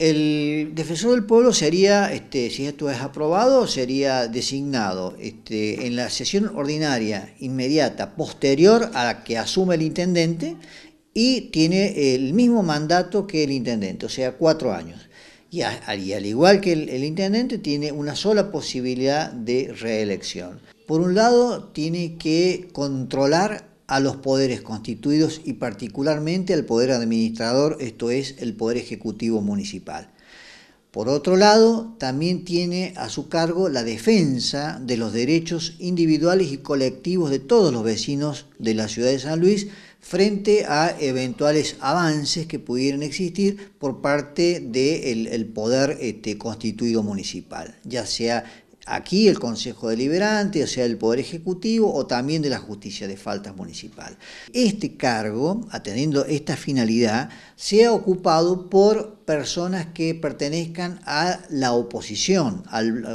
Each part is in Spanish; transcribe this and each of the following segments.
El defensor del pueblo sería, este, si esto es aprobado, sería designado este, en la sesión ordinaria inmediata, posterior a la que asume el intendente, y tiene el mismo mandato que el intendente, o sea, cuatro años. Y, al igual que el intendente, tiene una sola posibilidad de reelección. Por un lado, tiene que controlar a los poderes constituidos y particularmente al poder administrador, esto es el poder ejecutivo municipal. Por otro lado, también tiene a su cargo la defensa de los derechos individuales y colectivos de todos los vecinos de la ciudad de San Luis frente a eventuales avances que pudieran existir por parte del poder este, constituido municipal, ya sea aquí el Consejo Deliberante, o sea, el Poder Ejecutivo o también de la Justicia de Faltas Municipal. Este cargo, atendiendo esta finalidad, se ha ocupado por personas que pertenezcan a la oposición,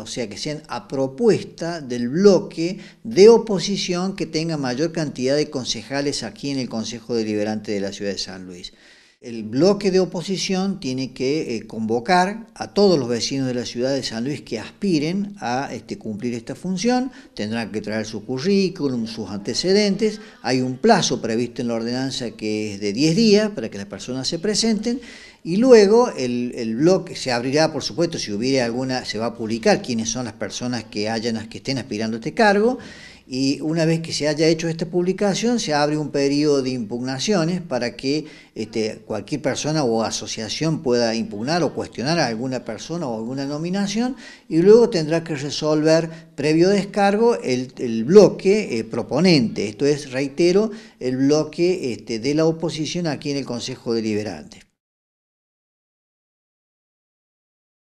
o sea, que sean a propuesta del bloque de oposición que tenga mayor cantidad de concejales aquí en el Consejo Deliberante de la Ciudad de San Luis. El bloque de oposición tiene que eh, convocar a todos los vecinos de la ciudad de San Luis que aspiren a este, cumplir esta función, tendrán que traer su currículum, sus antecedentes, hay un plazo previsto en la ordenanza que es de 10 días para que las personas se presenten. Y luego el, bloque se abrirá, por supuesto, si hubiera alguna, se va a publicar quiénes son las personas que, hayan, que estén aspirando a este cargo y una vez que se haya hecho esta publicación se abre un periodo de impugnaciones para que este, cualquier persona o asociación pueda impugnar o cuestionar a alguna persona o alguna nominación y luego tendrá que resolver previo descargo el, bloque eh, proponente, esto es, reitero, el bloque este, de la oposición aquí en el Consejo Deliberante.